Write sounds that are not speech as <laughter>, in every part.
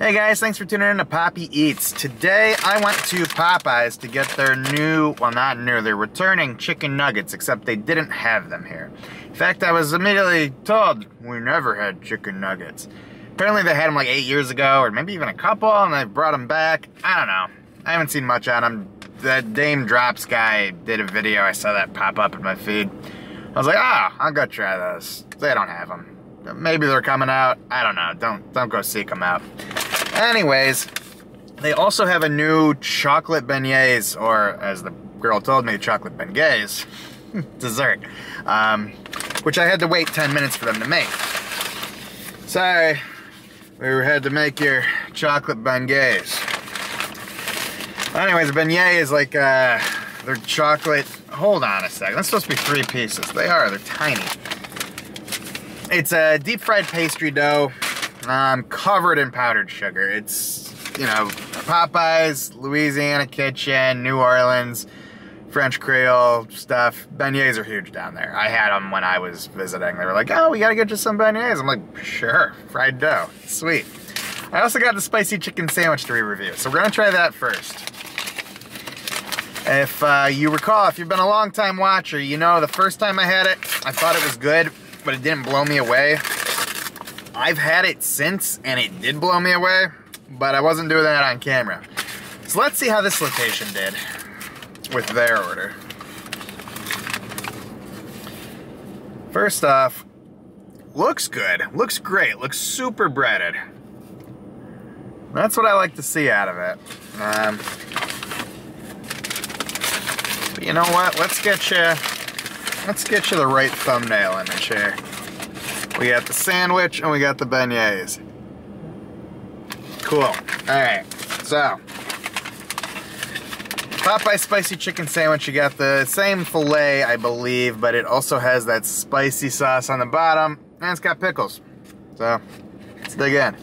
Hey guys, thanks for tuning in to Papi Eats. Today I went to Popeyes to get their new, well not new, they're returning chicken nuggets, except they didn't have them here. In fact, I was immediately told we never had chicken nuggets. Apparently they had them like eight years ago, or maybe even a couple, and they brought them back. I don't know. I haven't seen much on them. That Daym Drops guy did a video, I saw that pop up in my feed. I was like, ah, oh, I'll go try those. They don't have them. Maybe they're coming out. I don't know. Don't don't go seek them out. Anyways, they also have a new chocolate beignets, or as the girl told me, chocolate beignets <laughs> dessert, um, which I had to wait 10 minutes for them to make. Sorry, we had to make your chocolate beignets. Anyways, a beignet is like, uh, they're chocolate, hold on a second, that's supposed to be three pieces. They are, they're tiny. It's a deep fried pastry dough um, covered in powdered sugar. It's, you know, Popeyes, Louisiana Kitchen, New Orleans, French Creole stuff. Beignets are huge down there. I had them when I was visiting. They were like, oh, we gotta get you some beignets. I'm like, sure, fried dough, sweet. I also got the spicy chicken sandwich to re-review, so we're gonna try that first. If uh, you recall, if you've been a long time watcher, you know the first time I had it, I thought it was good, but it didn't blow me away. I've had it since, and it did blow me away, but I wasn't doing that on camera. So let's see how this location did with their order. First off, looks good. Looks great. Looks super breaded. That's what I like to see out of it. Um, but you know what? Let's get you, let's get you the right thumbnail image here. We got the sandwich and we got the beignets. Cool. All right. So, Popeye spicy chicken sandwich. You got the same filet, I believe, but it also has that spicy sauce on the bottom, and it's got pickles. So, let's dig in.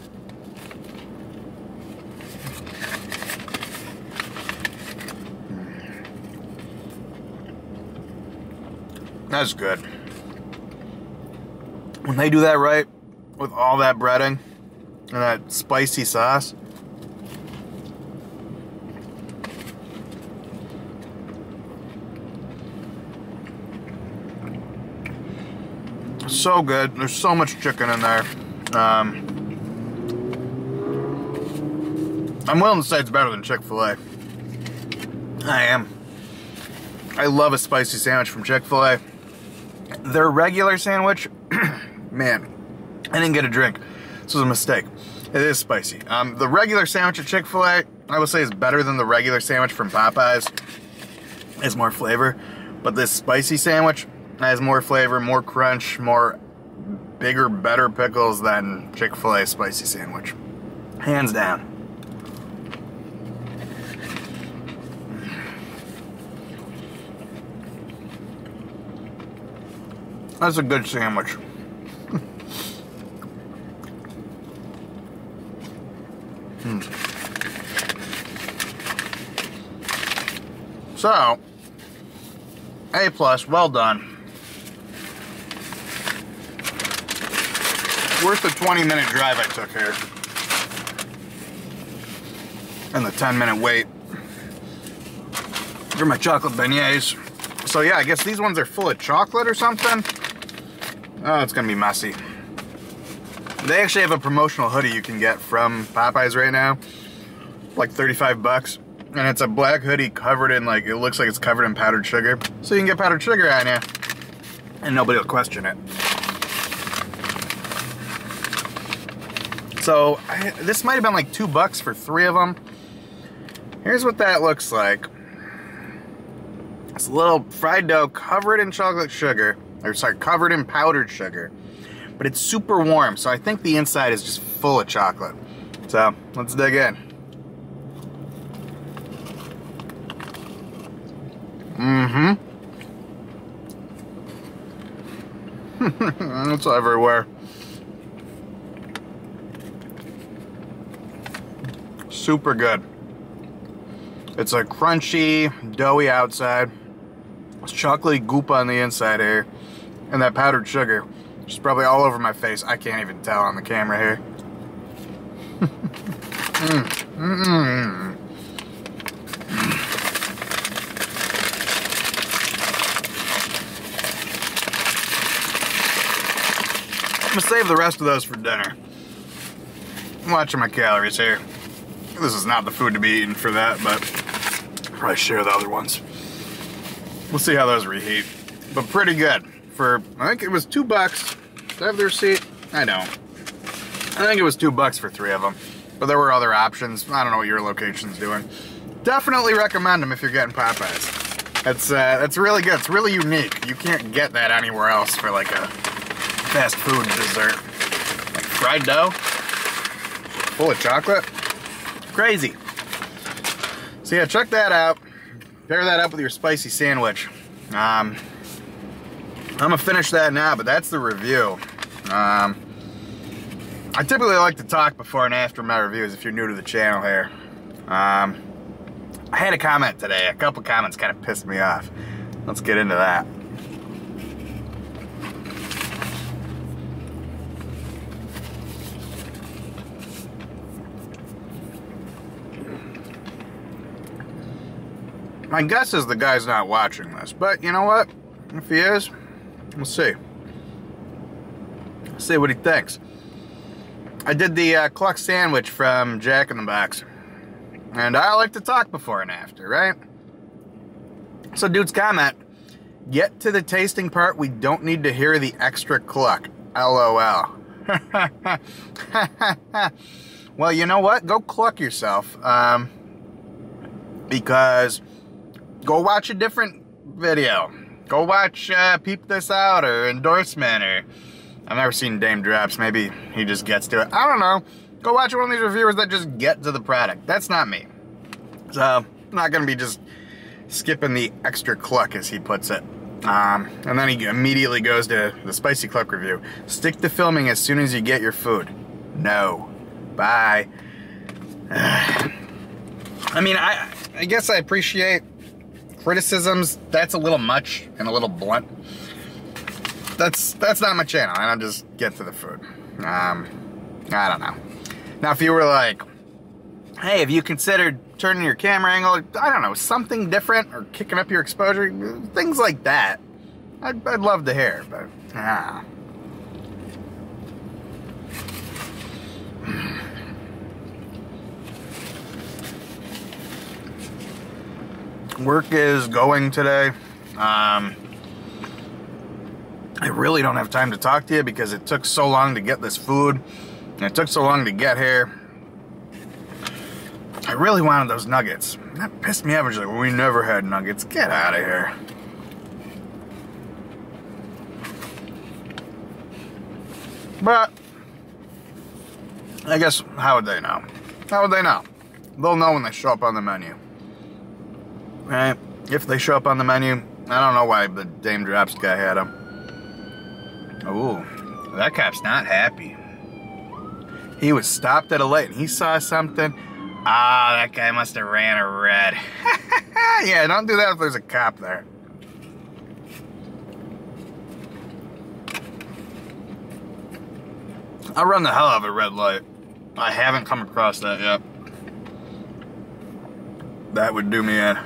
That's good when they do that right with all that breading and that spicy sauce so good. There's so much chicken in there. Um, I'm willing to say it's better than Chick-fil-A. I am. I love a spicy sandwich from Chick-fil-A. Their regular sandwich man, I didn't get a drink. This was a mistake. It is spicy. Um, the regular sandwich at Chick-fil-A, I would say is better than the regular sandwich from Popeyes. Has more flavor. But this spicy sandwich has more flavor, more crunch, more bigger, better pickles than Chick-fil-A spicy sandwich. Hands down. That's a good sandwich. So, A plus, well done. Worth the 20 minute drive I took here. And the 10 minute wait. Are my chocolate beignets. So yeah, I guess these ones are full of chocolate or something. Oh, it's gonna be messy. They actually have a promotional hoodie you can get from Popeyes right now. Like 35 bucks. And it's a black hoodie covered in like, it looks like it's covered in powdered sugar. So you can get powdered sugar on you. And nobody will question it. So I, this might have been like two bucks for three of them. Here's what that looks like. It's a little fried dough covered in chocolate sugar. Or sorry, covered in powdered sugar but it's super warm, so I think the inside is just full of chocolate. So, let's dig in. Mm-hmm. <laughs> it's everywhere. Super good. It's a crunchy, doughy outside. It's chocolatey goop on the inside here. And that powdered sugar. Just probably all over my face. I can't even tell on the camera here. <laughs> Mm. Mm. I'm gonna save the rest of those for dinner. I'm watching my calories here. This is not the food to be eating for that, but I'll probably share the other ones. We'll see how those reheat. But pretty good. For, I think it was two bucks. I have the receipt? I don't. I think it was two bucks for three of them. But there were other options. I don't know what your location's doing. Definitely recommend them if you're getting Popeyes. It's, uh, it's really good. It's really unique. You can't get that anywhere else for like a fast food dessert. Like fried dough, full of chocolate. Crazy. So yeah, check that out. Pair that up with your spicy sandwich. Um, I'm gonna finish that now, but that's the review. Um, I typically like to talk before and after my reviews if you're new to the channel here. Um, I had a comment today. A couple comments kind of pissed me off. Let's get into that. My guess is the guy's not watching this, but you know what? If he is, we'll see. see what he thinks. I did the uh, cluck sandwich from Jack in the Box. And I like to talk before and after, right? So dude's comment, get to the tasting part, we don't need to hear the extra cluck. LOL. <laughs> well, you know what? Go cluck yourself. Um, because go watch a different video. Go watch uh, Peep This Out or Endorsement or... I've never seen Daym Drops. Maybe he just gets to it. I don't know. Go watch one of these reviewers that just get to the product. That's not me. So, I'm not going to be just skipping the extra cluck, as he puts it. Um, and then he immediately goes to the spicy cluck review. Stick to filming as soon as you get your food. No. Bye. <sighs> I mean, I, I guess I appreciate criticisms. That's a little much and a little blunt. That's that's not my channel, and I'll just get to the food. Um, I don't know. Now, if you were like, hey, have you considered turning your camera angle? I don't know, something different or kicking up your exposure, things like that. I'd, I'd love to hear, but ah. Work is going today. Um, I really don't have time to talk to you because it took so long to get this food. And it took so long to get here. I really wanted those nuggets. That pissed me off. Like, we never had nuggets. Get out of here. But, I guess, how would they know? How would they know? They'll know when they show up on the menu. Right? If they show up on the menu, I don't know why the Daym Drops guy had them. Ooh, that cop's not happy. He was stopped at a light and he saw something. Ah, that guy must have ran a red. <laughs> yeah, don't do that if there's a cop there. I run the hell out of a red light. I haven't come across that yet. That would do me in.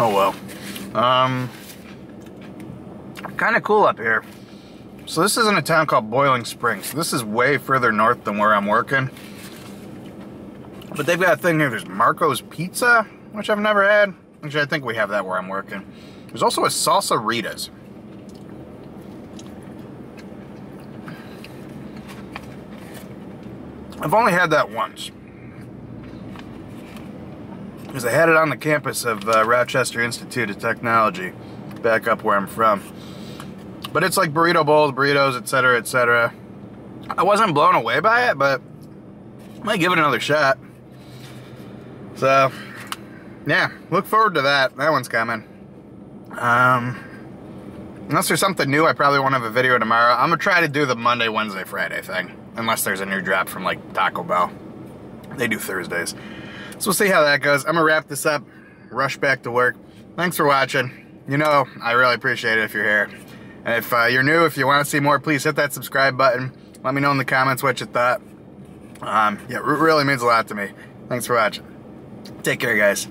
Oh well. Um, kind of cool up here. So this is in a town called Boiling Springs. This is way further north than where I'm working. But they've got a thing here. There's Marco's Pizza, which I've never had. Actually, I think we have that where I'm working. There's also a Salsarita's. I've only had that once because I had it on the campus of uh, Rochester Institute of Technology, back up where I'm from. But it's like burrito bowls, burritos, etc., etc. I wasn't blown away by it, but I might give it another shot. So, yeah, look forward to that. That one's coming. Um, unless there's something new, I probably won't have a video tomorrow. I'm gonna try to do the Monday, Wednesday, Friday thing, unless there's a new drop from like Taco Bell. They do Thursdays. So we'll see how that goes. I'm gonna wrap this up, rush back to work. Thanks for watching. you know I really appreciate it if you're here. And if uh, you're new, if you want to see more, please hit that subscribe button. Let me know in the comments what you thought. Um, yeah, it really means a lot to me. Thanks for watching. Take care, guys.